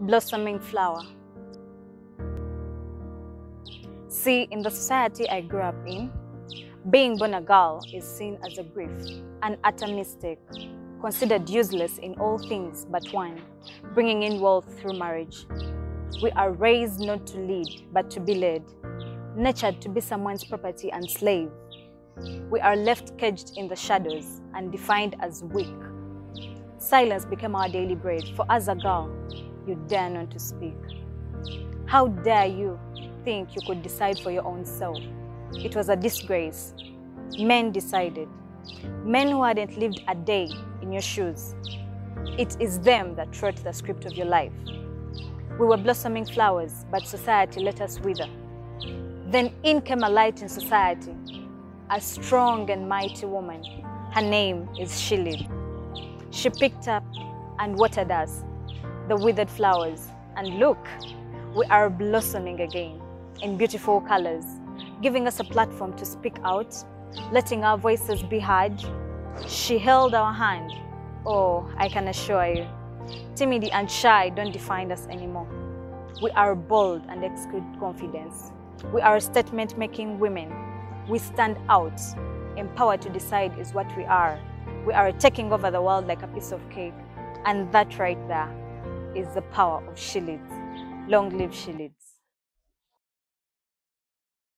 blossoming flower. See, in the society I grew up in, being born a girl is seen as a grief, an utter mistake, considered useless in all things but one, bringing in wealth through marriage. We are raised not to lead, but to be led, nurtured to be someone's property and slave. We are left caged in the shadows and defined as weak. Silence became our daily bread. For as a girl, you dare not to speak. How dare you think you could decide for your own self? It was a disgrace. Men decided. Men who hadn't lived a day in your shoes. It is them that wrote the script of your life. We were blossoming flowers, but society let us wither. Then in came a light in society, a strong and mighty woman. Her name is She Leads. She picked up and watered us, the withered flowers, and look, we are blossoming again in beautiful colors, giving us a platform to speak out, letting our voices be heard. She held our hand. Oh, I can assure you, timid and shy don't define us anymore. We are bold and exude confidence. We are statement making women. We stand out. Empowered to decide is what we are. We are taking over the world like a piece of cake. And that right there is the power of She Leads. Long live She Leads.